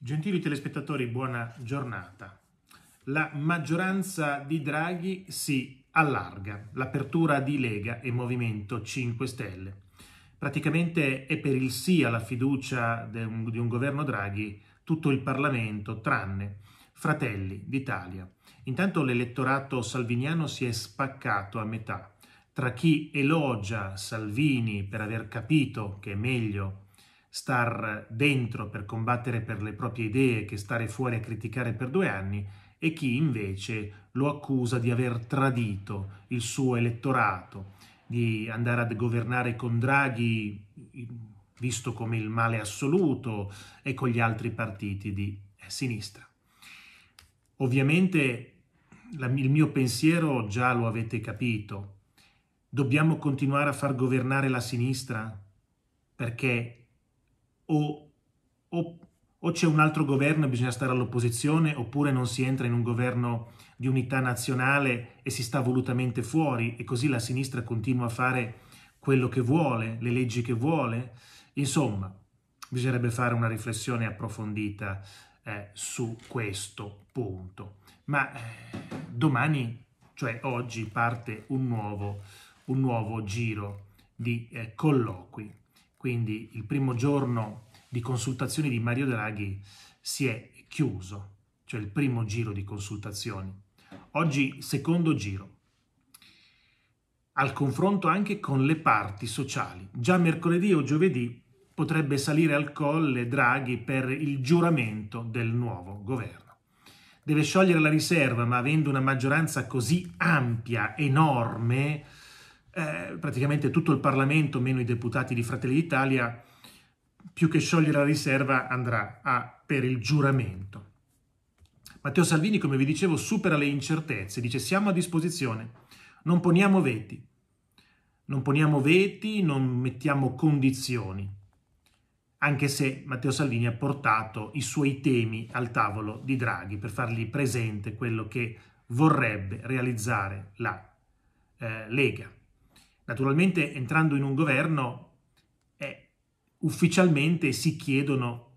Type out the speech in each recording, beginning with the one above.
Gentili telespettatori, buona giornata. La maggioranza di Draghi si allarga, l'apertura di Lega e Movimento 5 Stelle. Praticamente è per il sì alla fiducia di un, di un governo Draghi tutto il Parlamento, tranne Fratelli d'Italia. Intanto l'elettorato salviniano si è spaccato a metà tra chi elogia Salvini per aver capito che è meglio star dentro per combattere per le proprie idee che stare fuori a criticare per due anni e chi invece lo accusa di aver tradito il suo elettorato, di andare a governare con Draghi visto come il male assoluto e con gli altri partiti di sinistra. Ovviamente la, il mio pensiero già lo avete capito. Dobbiamo continuare a far governare la sinistra perché o, o, o c'è un altro governo e bisogna stare all'opposizione, oppure non si entra in un governo di unità nazionale e si sta volutamente fuori e così la sinistra continua a fare quello che vuole, le leggi che vuole. Insomma, bisognerebbe fare una riflessione approfondita eh, su questo punto. Ma eh, domani, cioè oggi, parte un nuovo, un nuovo giro di eh, colloqui quindi il primo giorno di consultazioni di Mario Draghi si è chiuso, cioè il primo giro di consultazioni. Oggi secondo giro, al confronto anche con le parti sociali. Già mercoledì o giovedì potrebbe salire al colle Draghi per il giuramento del nuovo governo. Deve sciogliere la riserva, ma avendo una maggioranza così ampia, enorme, eh, praticamente tutto il Parlamento, meno i deputati di Fratelli d'Italia, più che sciogliere la riserva, andrà a, per il giuramento. Matteo Salvini, come vi dicevo, supera le incertezze, dice siamo a disposizione, non poniamo veti, non poniamo veti, non mettiamo condizioni, anche se Matteo Salvini ha portato i suoi temi al tavolo di Draghi per fargli presente quello che vorrebbe realizzare la eh, Lega. Naturalmente entrando in un governo eh, ufficialmente si chiedono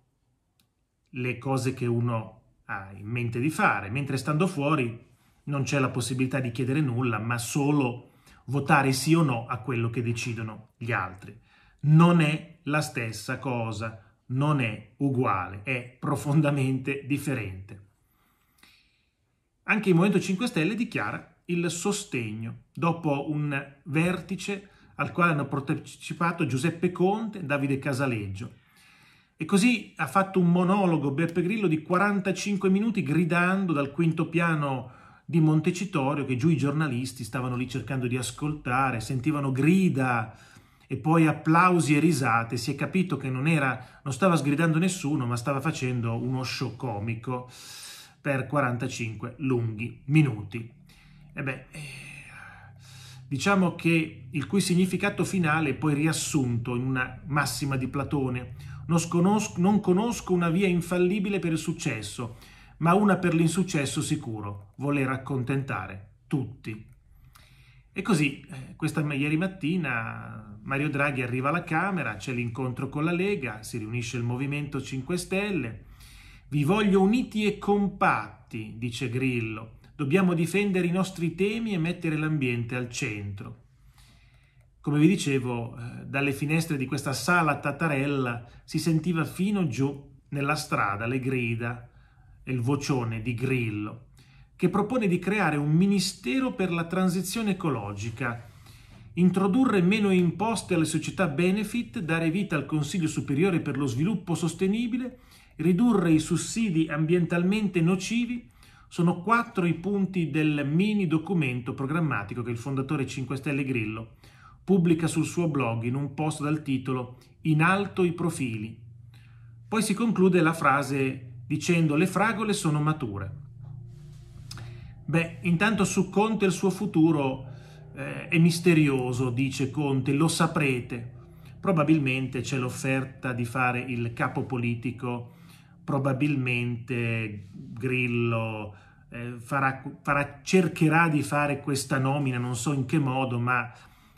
le cose che uno ha in mente di fare, mentre stando fuori non c'è la possibilità di chiedere nulla, ma solo votare sì o no a quello che decidono gli altri. Non è la stessa cosa, non è uguale, è profondamente differente. Anche il Movimento 5 Stelle dichiara il sostegno dopo un vertice al quale hanno partecipato Giuseppe Conte, Davide Casaleggio. E così ha fatto un monologo Beppe Grillo di 45 minuti gridando dal quinto piano di Montecitorio che giù i giornalisti stavano lì cercando di ascoltare, sentivano grida e poi applausi e risate, si è capito che non, era, non stava sgridando nessuno, ma stava facendo uno show comico per 45 lunghi minuti. E beh, eh, diciamo che il cui significato finale è poi riassunto in una massima di Platone. Non conosco, non conosco una via infallibile per il successo, ma una per l'insuccesso sicuro, voler accontentare tutti. E così, eh, questa ieri mattina Mario Draghi arriva alla Camera, c'è l'incontro con la Lega, si riunisce il Movimento 5 Stelle. Vi voglio uniti e compatti, dice Grillo. Dobbiamo difendere i nostri temi e mettere l'ambiente al centro. Come vi dicevo, eh, dalle finestre di questa sala Tattarella si sentiva fino giù nella strada le grida e il vocione di Grillo, che propone di creare un ministero per la transizione ecologica, introdurre meno imposte alle società benefit, dare vita al Consiglio Superiore per lo Sviluppo Sostenibile, ridurre i sussidi ambientalmente nocivi sono quattro i punti del mini documento programmatico che il fondatore 5 Stelle Grillo pubblica sul suo blog in un post dal titolo In alto i profili. Poi si conclude la frase dicendo le fragole sono mature. Beh, intanto su Conte il suo futuro eh, è misterioso, dice Conte, lo saprete. Probabilmente c'è l'offerta di fare il capo politico probabilmente Grillo eh, farà, farà, cercherà di fare questa nomina, non so in che modo, ma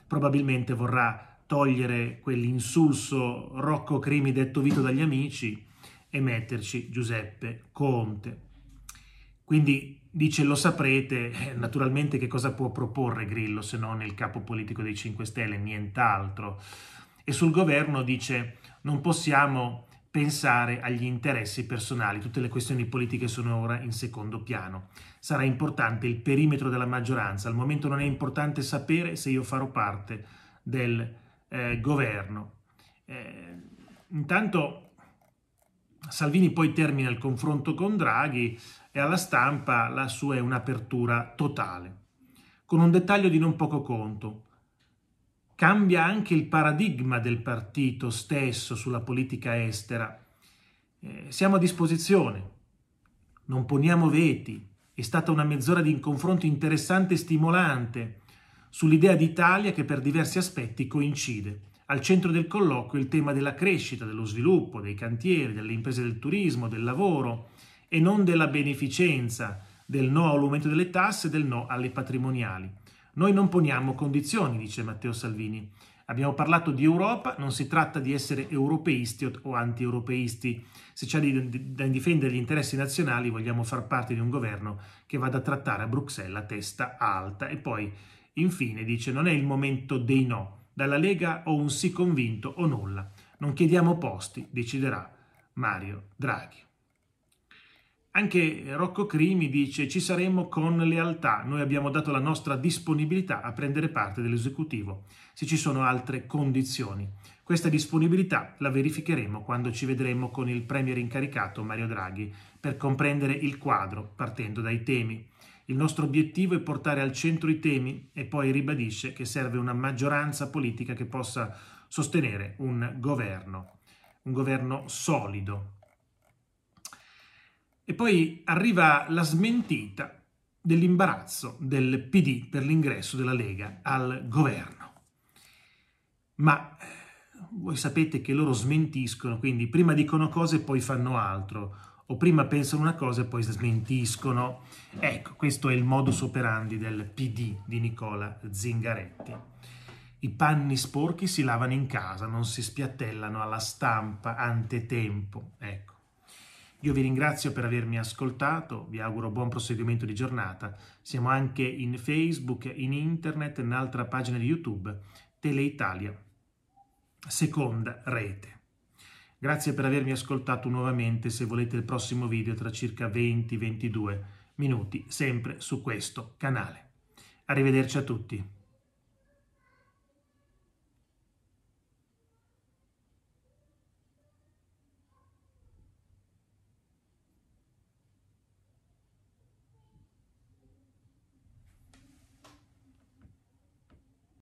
probabilmente vorrà togliere quell'insulso Rocco Crimi detto Vito dagli amici e metterci Giuseppe Conte. Quindi dice lo saprete, eh, naturalmente che cosa può proporre Grillo se non il capo politico dei 5 Stelle, nient'altro. E sul governo dice non possiamo pensare agli interessi personali, tutte le questioni politiche sono ora in secondo piano. Sarà importante il perimetro della maggioranza, al momento non è importante sapere se io farò parte del eh, governo. Eh, intanto Salvini poi termina il confronto con Draghi e alla stampa la sua è un'apertura totale, con un dettaglio di non poco conto. Cambia anche il paradigma del partito stesso sulla politica estera. Eh, siamo a disposizione, non poniamo veti, è stata una mezz'ora di confronto interessante e stimolante sull'idea d'Italia che per diversi aspetti coincide. Al centro del colloquio il tema della crescita, dello sviluppo, dei cantieri, delle imprese del turismo, del lavoro e non della beneficenza, del no all'aumento delle tasse, del no alle patrimoniali. Noi non poniamo condizioni, dice Matteo Salvini. Abbiamo parlato di Europa, non si tratta di essere europeisti o anti-europeisti. Se c'è da difendere gli interessi nazionali, vogliamo far parte di un governo che vada a trattare a Bruxelles a testa alta. E poi, infine, dice, non è il momento dei no dalla Lega o un sì convinto o nulla. Non chiediamo posti, deciderà Mario Draghi. Anche Rocco Crimi dice ci saremo con lealtà, noi abbiamo dato la nostra disponibilità a prendere parte dell'esecutivo se ci sono altre condizioni. Questa disponibilità la verificheremo quando ci vedremo con il Premier incaricato Mario Draghi per comprendere il quadro partendo dai temi. Il nostro obiettivo è portare al centro i temi e poi ribadisce che serve una maggioranza politica che possa sostenere un governo, un governo solido. E poi arriva la smentita dell'imbarazzo del PD per l'ingresso della Lega al governo. Ma eh, voi sapete che loro smentiscono, quindi prima dicono cose e poi fanno altro o prima pensano una cosa e poi smentiscono. Ecco, questo è il modus operandi del PD di Nicola Zingaretti. I panni sporchi si lavano in casa, non si spiattellano alla stampa antetempo. Ecco. Io vi ringrazio per avermi ascoltato, vi auguro buon proseguimento di giornata. Siamo anche in Facebook, in internet e in un'altra pagina di YouTube, Teleitalia, seconda rete. Grazie per avermi ascoltato nuovamente, se volete il prossimo video tra circa 20-22 minuti, sempre su questo canale. Arrivederci a tutti.